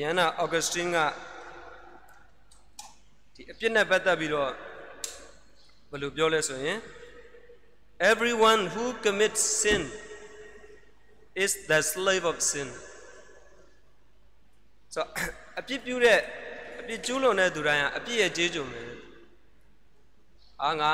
ယန္နာအော်ဂစတင်ကဒီအပြစ်နဲ့ပတ်သက်ပြီးတော့ဘယ်လိုပြောလဲဆိုရင် everyone who commits sin is the slave of sin ဆိုအပြစ်ပြုတဲ့အပြစ်ကျူးလွန်တဲ့သူတိုင်းကအပြစ်ရဲ့ကျေးကျွန်ပဲအာငါ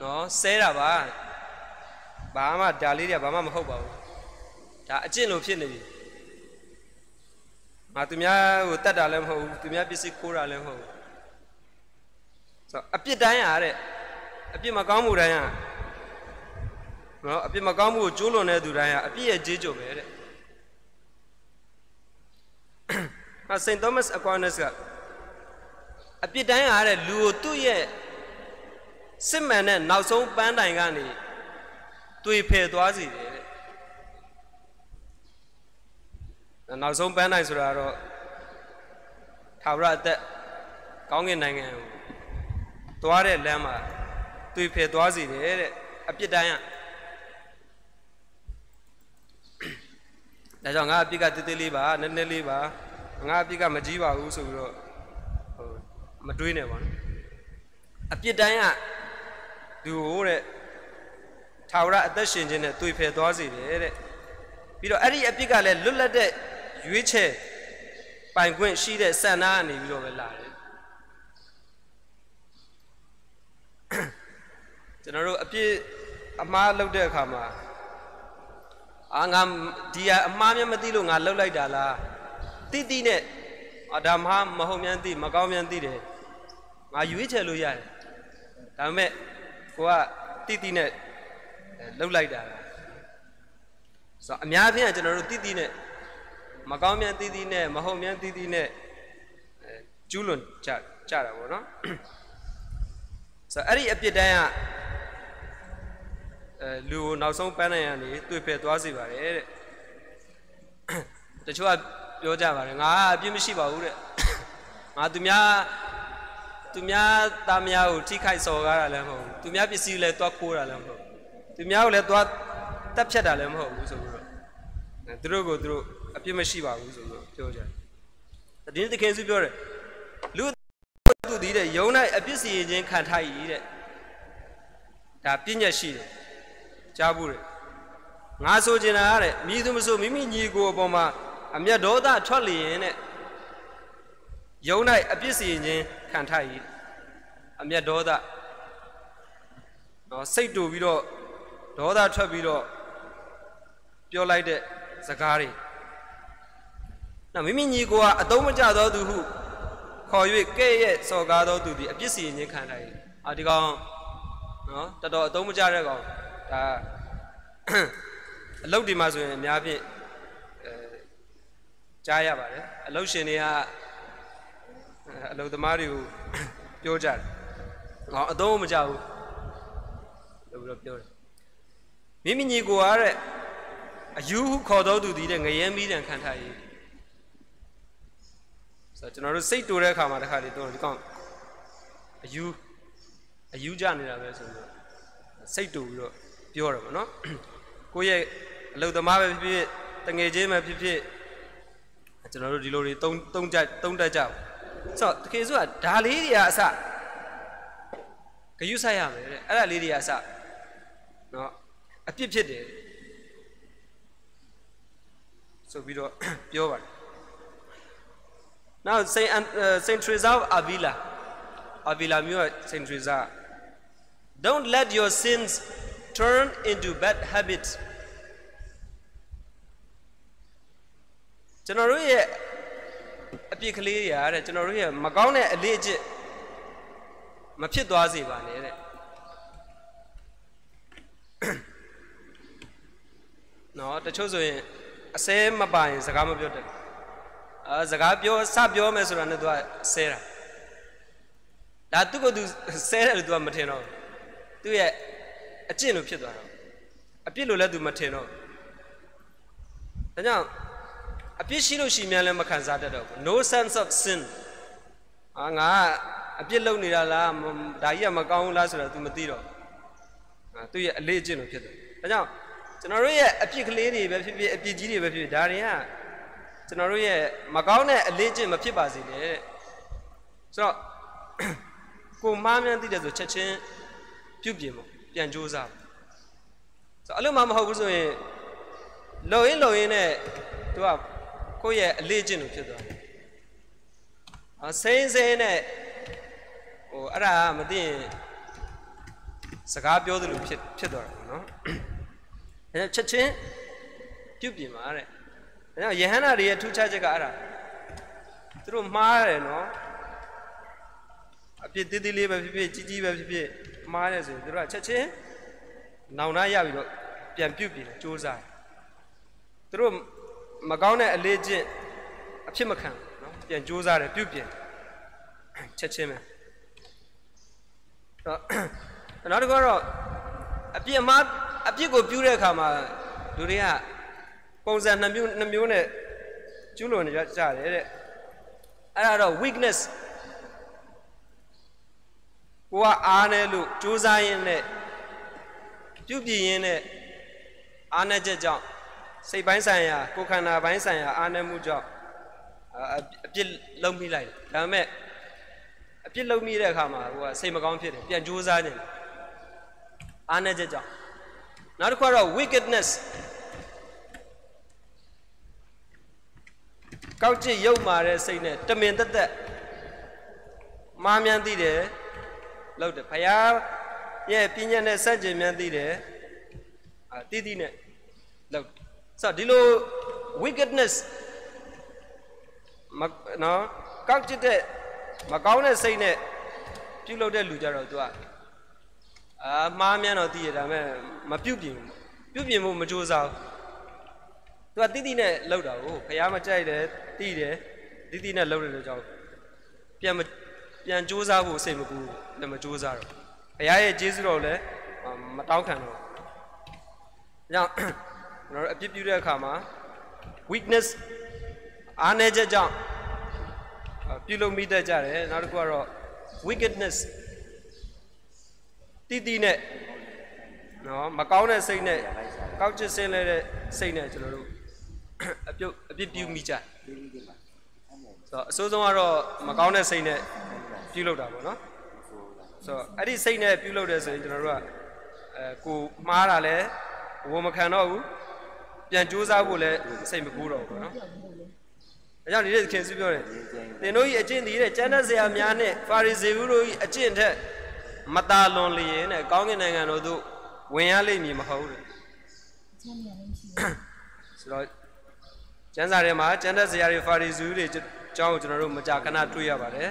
နော်ဆဲတာပါဘာမှဒါလေးတွေကဘာမှမဟုတ်ပါဘူးဒါအကျင့်လို့ဖြစ်နေပြီ ငါသူများကိုတတ်တာလည်းမဟုတ်ဘူးသူများပစ္စည်းခိုးတာလည်းမဟုတ်ဘူးဆိုတော့အပြစ်တိုင်းရတဲ့အပြစ်မကောင်းမှုတိုင်းရနော်အပြစ်မကောင်းမှုကိုကျိုးလွန်တဲ့သူတိုင်းရအပြစ်ရဲ့ကြေးကြုံပဲတဲ့ဟာစိန်သောမတ်အကွာနက်စ်ကအပြစ်တိုင်းရတဲ့လူကိုသူ့ရဲ့စစ်မှန်တဲ့နောက်ဆုံးပန်းတိုင်ကနေတွေ့ဖယ်သွားစီတယ်တဲ့ နောက်ဆုံးပန်းနိုင်ဆိုတာကတော့ထာဝရအသက်ကောင်းကင်နိုင်ငံကိုသွားတဲ့လမ်းမှာတွေ့ဖယ်သွားစီတယ်တဲ့အပြစ်တိုင်းကဒါကြောင့်ငါအပြစ်ကတိတိလေးပါနည်းနည်းလေးပါငါအပြစ်ကမကြီးပါဘူးဆိုပြီးတော့ဟိုမတွေးနဲ့ပါနော်အပြစ်တိုင်းကသူ့ဟိုတဲ့ထာဝရအသက်ရှင်ခြင်းနဲ့တွေ့ဖယ်သွားစီတယ်တဲ့ပြီးတော့အဲ့ဒီအပြစ်ကလည်းလွတ်လပ်တဲ့ ရွေးချယ်ပိုင်ခွင့်ရှိတဲ့စံနာကနေပြီးတော့ပဲလာတယ်ကျွန်တော်တို့အပြစ်အမှားလုပ်တဲ့အခါမှာအာငါဒီဟာအမှားမျက်မသိလို့ငါလှုပ်လိုက်တာလားတိတိနဲ့အဒါမှမဟုတ်မြန်သိမကောင်းမြန်သိတယ်ငါရွေးချယ်လို့ရတယ်ဒါပေမဲ့ကိုကတိတိနဲ့လှုပ်လိုက်တာလားဆိုတော့အများအားဖြင့်ကျွန်တော်တို့တိတိနဲ့ မကောင်းမြန်တိတိနဲ့မဟုတ်မြန်တိတိနဲ့ကျူးလွန်ကြကြတာပေါ့နော်ဆိုတော့အဲ့ဒီအပြစ်တိုင်းကအဲလူကိုနောက်ဆုံးပန်းနိုင်ရနေတွေ့ဖယ်သွားစေပါတယ်တဲ့တချို့ကပြောကြပါတယ်ငါအပြစ်မရှိပါဘူးတဲ့ငါသူများသူများသားများကိုထိခိုက်စော်ကားတာလည်းမဟုတ်ဘူးသူများပစ္စည်းလည်းတွားခိုးတာလည်းမဟုတ်ဘူးသူများကိုလည်းတွားတက်ဖြတ်တာလည်းမဟုတ်ဘူးဆိုပြီးတော့သူတို့ကိုသူတို့ အပြစ်မရှိပါဘူးဆိုပြီးတော့ပြောကြတယ်တည်င်းတခင်စုပြောတယ်လူသူတည်တဲ့ယုံ၌အပြစ်စီရင်ခြင်းခံထားရည်တဲ့ဒါပြည့်ညက်ရှိတယ်ကြားဘူးတယ်ငါဆိုချင်တာကတဲ့မိသူမဆိုမိမိညီကိုအပေါ်မှာအမျက်ဒေါသထွက်လျင်တဲ့ယုံ၌အပြစ်စီရင်ခြင်းခံထားရည်အမျက်ဒေါသတော့စိတ်တူပြီးတော့ဒေါသထွက်ပြီးတော့ပြောလိုက်တဲ့စကားတွေ နော်မိမိညီကိုကအတုံးမကြသောသူဟုခေါ်၍ကဲ့ရဲ့စော်ကားသောသူသည်အပြစ်စီရင်ခြင်းခံထားရည်အာဒီကောင်နော်တော်တော်အတုံးမကြတဲ့ကောင်ဒါအလုတ်ဒီမှာဆိုရင်အများဖြင့်အဲကြားရပါတယ်အလုတ်ရှင်တွေကအလုတ်သမားတွေကိုပြောကြတယ်ဟောအတုံးမကြဘူးလို့ပြီးတော့ပြောတယ်မိမိညီကိုရတဲ့အယူဟုခေါ်တော်သူသည်တဲ့ငရဲမီးတံခံထားရေး ဆိုတော့ကျွန်တော်တို့စိတ်တူတဲ့အခါမှာတခါလေတော့ဒီကောင်အယူအယူကြနေတာပဲဆိုတော့စိတ်တူပြီးတော့ပြောတယ်ပေါ့နော်ကိုယ့်ရဲ့အလုပ်သမားပဲဖြစ်ဖြစ်တငယ်ချင်းပဲဖြစ်ဖြစ်ကျွန်တော်တို့ဒီလိုတွေတုံးတုံးကြတုံးတက်ကြပါဆိုတော့တကယ်ဆိုကဒါလေးတွေကအစဂယုဆိုင်ရမယ်တဲ့အဲ့ဒါလေးတွေကအစနော်အပြစ်ဖြစ်တယ်ဆိုပြီးတော့ပြောပါတယ် Now Saint uh, Saint Teresa of Avila Avila မြို့ Saint Teresa Don't let your sins turn into bad habits ကျွန်တော်တို့ရဲ့အပြစ်ကလေးတွေရတဲ့ကျွန်တော်တို့ရဲ့မကောင်းတဲ့အလေးအကျင့်မဖြစ်သွားစေပါနဲ့တဲ့နော်တချို့ဆိုရင်အစဲမပိုင်စကားမပြောတတ် အာစကားပြောစပြောမယ်ဆိုတာနဲ့သူကဆဲတာဒါသူကသူဆဲတယ်လို့သူကမထင်တော့သူရဲ့အကျင့်လို့ဖြစ်သွားတော့အပြစ်လို့လည်းသူမထင်တော့ဒါကြောင့်အပြစ်ရှိလို့ရှိမြန်လည်းမခံစားတတ်တော့ဘူး no sense of sin အာငါအပြစ်လုပ်နေတာလားဒါကြီးကမကောင်းဘူးလားဆိုတာ तू မသိတော့အာသူရဲ့အလေးအကျင့်လို့ဖြစ်တယ်ဒါကြောင့်ကျွန်တော်တို့ရဲ့အပြစ်ကလေးတွေပဲဖြစ်ဖြစ်အပြစ်ကြီးတွေပဲဖြစ်ဖြစ်ဒါတွေက ကျွန်တော်တို့ရဲ့မကောင်းတဲ့အလေးကျင့်မဖြစ်ပါစေနဲ့တဲ့ဆိုတော့ကိုမားမြန်းသိတယ်ဆိုချက်ချင်းပြုတ်ပြင်ပေါ့ပြန်ကြိုးစားဆိုတော့အဲ့လိုမှမဟုတ်ဘူးဆိုရင်လုံရင်းလုံရင်းနဲ့သူကကိုယ့်ရဲ့အလေးကျင့်လို့ဖြစ်သွားတယ်အစိမ့်စိမ့်နဲ့ဟိုအဲ့ဒါမသိရင်စကားပြောသလိုဖြစ်ဖြစ်သွားတာပေါ့နော်အဲချက်ချင်းပြုတ်ပြင်ပါတဲ့ ဒါကြောင့်ယဟန္တာတွေရဲ့ထူးခြားချက်ကအဲ့ဒါသူတို့မှားတယ်နော်အပြစ်သေးသေးလေးပဲဖြစ်ဖြစ်ကြီးကြီးပဲဖြစ်ဖြစ်မှားတယ်ဆိုရင်သူတို့ကချက်ချင်းနောင်နာရပြီးတော့ပြန်ပြုတ်ပြင်တယ်စူးစမ်းတယ်သူတို့မကောင်းတဲ့အလေးကျင့်အဖြစ်မခံနော်ပြန်စူးစမ်းတယ်ပြုတ်ပြင်ချက်ချင်းပဲတော့နောက်တစ်ခုကတော့အပြစ်အမှားအပြစ်ကိုပြုတဲ့အခါမှာလူတွေက ပုံစံနှမျိုးနှမျိုးနဲ့ကျူးလွန်နေကြတယ်တဲ့အဲ့ဒါတော့ weakness ကိုကအားနေလို့စူးစမ်းရင်းနဲ့ပြုတ်ပြင်းရင်းနဲ့အားနေချက်ကြောင့်စိတ်ပိုင်းဆိုင်ရာကိုယ်ခန္ဓာပိုင်းဆိုင်ရာအားနေမှုကြောင့်အပြစ်လုံးမိလိုက်တယ်ဒါပေမဲ့အပြစ်လုံးမိတဲ့အခါမှာဟိုကစိတ်မကောင်းဖြစ်တယ်ပြန်ကြိုးစားနေတယ်အားနေချက်ကြောင့်နောက်တစ်ခုကတော့ wickedness ကောက်ကျစ်ရုပ်မာတဲ့စိတ်နဲ့တမင်တက်တက်မာမြန်းသိတယ်လောက်တယ်ဘုရားရဲ့ပြညာနဲ့စัจကျင်မြန်းသိတယ်အာတိတိနဲ့လောက်ဆိုဒီလို wickedness မနော်ကောက်ကျစ်တဲ့မကောင်းတဲ့စိတ်နဲ့ပြုလုပ်တဲ့လူကြတော့သူကအာမှားမြန်းတော့သိရဒါပေမဲ့မပြုတ်ပြင်ဘူးပြုတ်ပြင်ဖို့မကြိုးစားဘူး သူကတိတိနဲ့လှုပ်တာကိုဖះမကြိုက်တယ်တိတယ်တိတိနဲ့လှုပ်တယ်လို့ကြောင့်ပြန်မပြန်ကြိုးစားဖို့စိတ်မကူလည်းမကြိုးစားတော့ဖះရဲ့ကျေးဇူးတော်လည်းမတောင်းခံတော့။ကြောင့်ကျွန်တော်တို့အပြစ်ပြုတဲ့အခါမှာ weakness အားနည်းချက်ကြောင့်ပြုလုပ်မိတတ်ကြတယ်နောက်တစ်ခုကတော့ wickedness တိတိနဲ့နော်မကောင်းတဲ့စိတ်နဲ့ကောက်ချစ်စင်းလဲတဲ့စိတ်နဲ့ကျွန်တော်တို့ အပြုတ်အပြစ်ပြုမိကြဆိုတော့အစိုးဆုံးကတော့မကောင်းတဲ့စိတ်နဲ့ပြုလုပ်တာပေါ့နော်ဆိုတော့အဲ့ဒီစိတ်နဲ့ပြုလုပ်တယ်ဆိုရင်ကျွန်တော်တို့ကအဲကိုမှားတာလဲဝမခံတော့ဘူးပြန်ကြိုးစားဖို့လဲစိတ်မကူးတော့ဘူးပေါ့နော်အဲကြောင့်ဒီနေ့ခင်စုပြောတယ်သင်တို့ဤအကျင့်ဒီတဲ့ကျမ်းတဲ့ဆရာများနဲ့ဖာရိဇေဦးတို့ဤအကျင့်ထက်မတာလွန်လျင်တဲ့ကောင်းကင်နိုင်ငံတို့သို့ဝင်ရလိမ့်မည်မဟုတ်တဲ့ဆိုတော့ ကျမ်းစာထဲမှာကျမ်းတဲ့ဆရာတွေဖာရိဇေဦးတွေအကြောင်းကိုကျွန်တော်တို့မကြာခဏတွေ့ရပါတယ်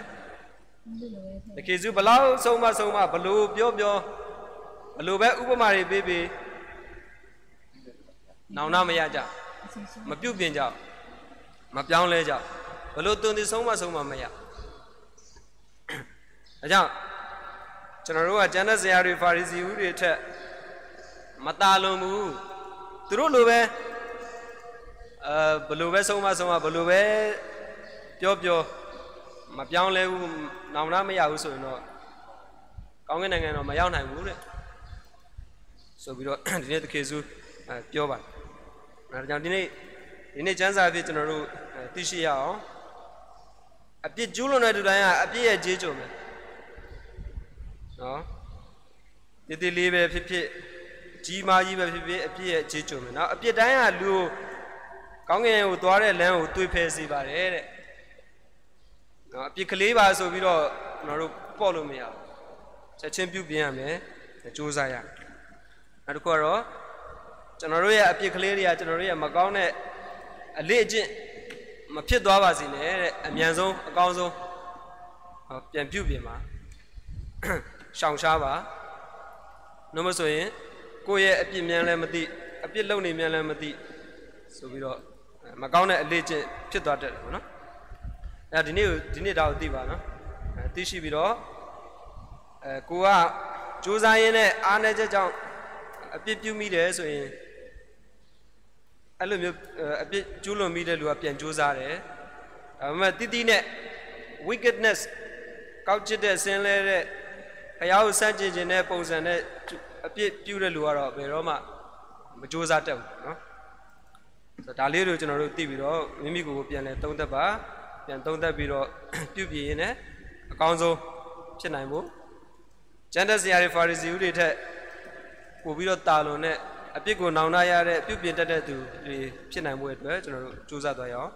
တခေစုဘလောက်ဆုံးမဆုံးမဘလို့ပြောပြောဘလို့ပဲဥပမာတွေပေးပေးနောင်နာမရကြမပြုတ်ပြင်ကြမပြောင်းလဲကြဘလို့တုန်ဒီဆုံးမဆုံးမမရအဲကြောင့်ကျွန်တော်တို့ကကျမ်းတဲ့ဇာတ်တွေဖာရိစီဦးတွေထက်မตาလွန်ဘူးသူတို့လိုပဲ အဲဘလို့ပဲဆုံးမဆုံးမဘလို့ပဲပြောပြောမပြောင်းလဲဘူးနောင်နာမရဘူးဆိုရင်တော့ကောင်းကင်နိုင်ငံတော့မရောက်နိုင်ဘူးတဲ့ဆိုပြီးတော့ဒီနေ့တခေစုအဲပြောပါတယ်အဲဒါကြောင့်ဒီနေ့ဒီနေ့ကျမ်းစာအဖြစ်ကျွန်တော်တို့သိရှိရအောင်အပြစ်ကျူးလွန်တဲ့သူတိုင်းကအပြစ်ရဲ့ကြေးကြုံတယ်နော်တည်တည်လေးပဲဖြစ်ဖြစ်ကြီးမားကြီးပဲဖြစ်ဖြစ်အပြစ်ရဲ့ကြေးကြုံတယ်နော်အပြစ်တိုင်းကလူကို ကောင်းကင်ကိုသွားတဲ့လမ်းကိုတွေးဖယ်စေပါတယ်တဲ့နော်အပြစ်ကလေးပါဆိုပြီးတော့ကျွန်တော်တို့ပေါ့လို့မရဘူးချက်ချင်းပြုတ်ပြင်းရမယ်စူးစမ်းရနောက်တစ်ခုကတော့ကျွန်တော်တို့ရဲ့အပြစ်ကလေးတွေကကျွန်တော်တို့ရဲ့မကောင်းတဲ့အလေးအကျင့်မဖြစ်သွားပါစေနဲ့တဲ့အမြန်ဆုံးအကောင်းဆုံးပြန်ပြုတ်ပြင်ပါရှောင်ရှားပါနှုတ်မဆိုရင်ကိုယ့်ရဲ့အပြစ်မြန်လည်းမသိအပြစ်လုံနေမြန်လည်းမသိဆိုပြီးတော့ မကောင်းတဲ့အလေ့ကျင့်ဖြစ်သွားတတ်တယ်ပေါ့နော်။အဲဒီနေ့ဒီနေ့တော့သိပါနော်။သိရှိပြီးတော့အဲကိုကစူးစမ်းရင်းနဲ့အားနည်းချက်ကြောင့်အပြစ်ပြုမိတယ်ဆိုရင်အဲ့လိုမျိုးအပြစ်ကျူးလွန်မိတဲ့လူကပြန်စူးစမ်းတယ်။ဒါပေမဲ့တိတိနဲ့ wickedness ကောက်ချစ်တဲ့ဆင်းလဲတဲ့ဘုရားကိုစန့်ကျင်ခြင်းတဲ့ပုံစံနဲ့အပြစ်ပြုတဲ့လူကတော့ဘယ်တော့မှမစူးစမ်းတတ်ဘူးနော်။ ဆိုတော့ဒါလေးတွေကိုကျွန်တော်တို့သိပြီးတော့မိမိကိုယ်ကိုပြန်လဲသုံးသပ်ပါပြန်သုံးသပ်ပြီးတော့ပြုပြင်ရင်းနဲ့အကောင်းဆုံးဖြစ်နိုင်ဖို့ကျန်တဲ့ဆရာတွေဖာရီစီဦးတွေထက်ပို့ပြီးတော့တာလွန်တဲ့အပြစ်ကိုနောင်နာရတဲ့ပြုပြင်တတ်တဲ့သူတွေဖြစ်နိုင်မှုအတွက်ကျွန်တော်တို့စူးစမ်းသွားရအောင်